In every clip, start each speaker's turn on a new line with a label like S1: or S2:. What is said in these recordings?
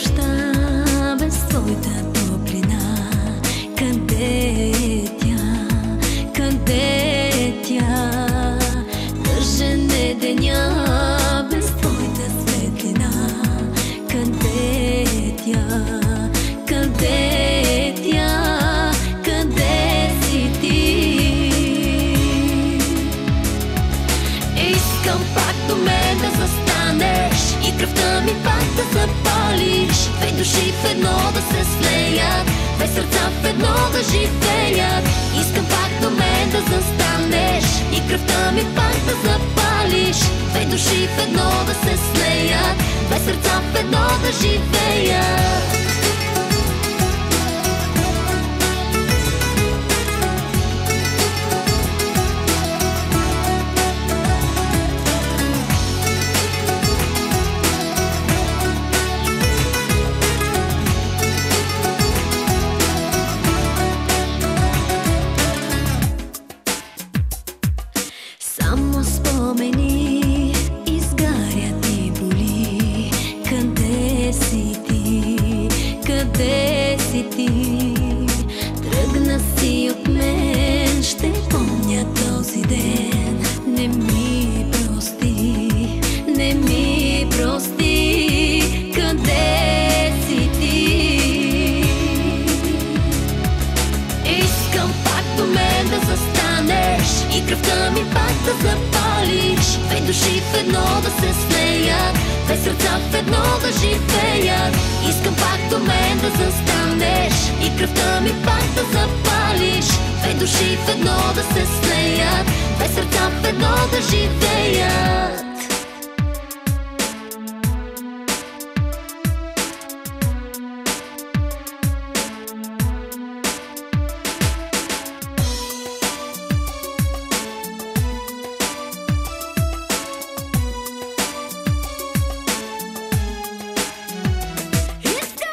S1: нощта без твоята топлина? Къде е тя? Къде е тя? Тъжен е деня без твоята светлина. Къде е тя? Къде е тя? Къде си ти? Искам пак до мен да застанеш и кръвта ми пак да запалиш. Две души в едно да се слеят Две сърца в едно да живеят. Искам пак до мен да застанеш И кръвта ми пак да запалиш. Две души в едно да се слеят Две сърца в едно да живеят Къде си ти? Къде си ти? Тръгна си от мен, ще помня този ден. Не ми прости, не ми прости. Къде си ти? Искам пак да застанеш И кръвта ми пак да запалиш Две души в едно да се слеят Две сърца в едно да живеят души в едно да се слеят Две сърца в едно да живеят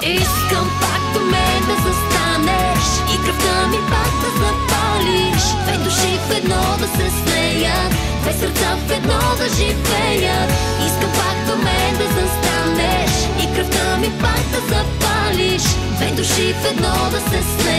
S1: Искам в едно да се слеят Две сърца в едно да живеят Искам пак до мен да застанеш И кръвта ми пак да запалиш. Две души в едно да се слеят